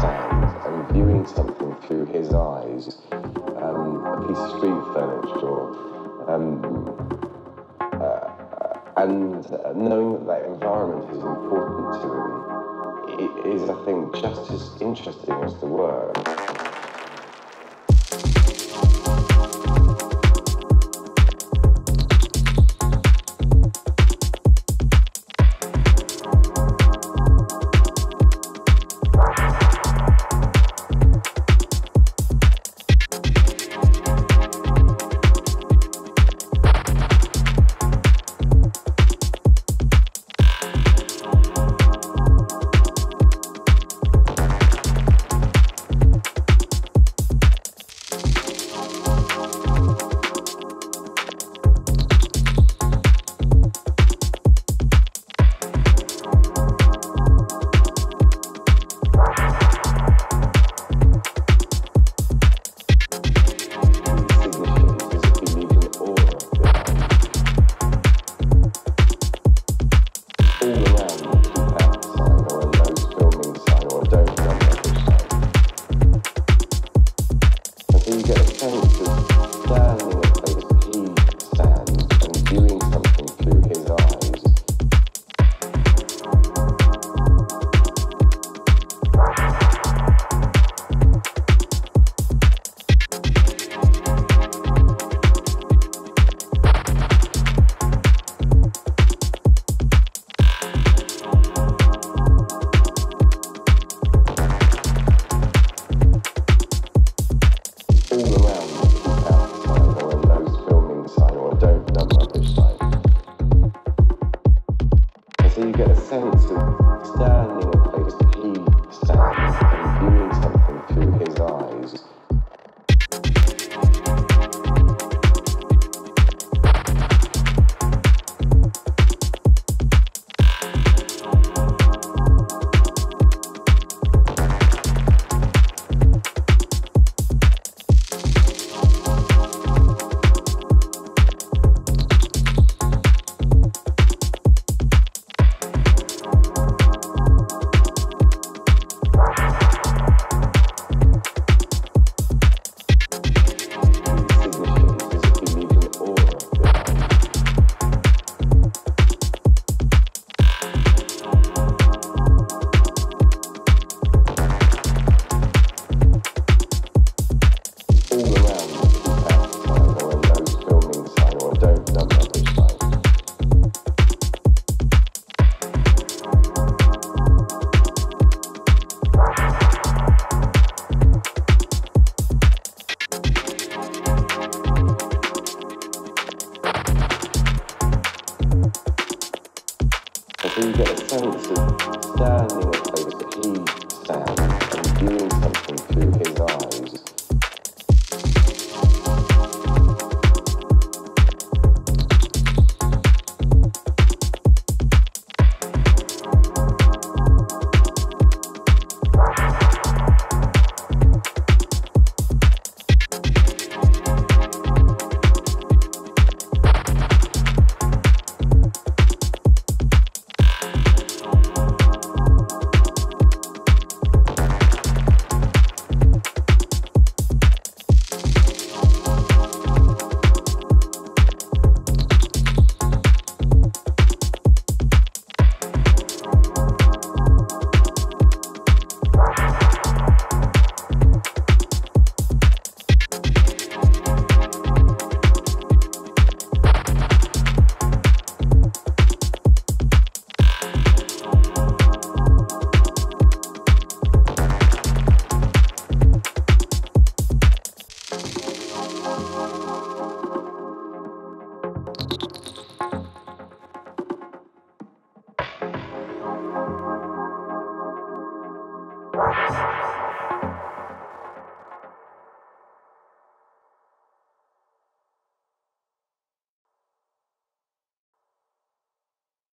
sound and viewing something through his eyes, um, a piece of street furniture, um, uh, and knowing that that environment is important to him is, I think, just as interesting as the work.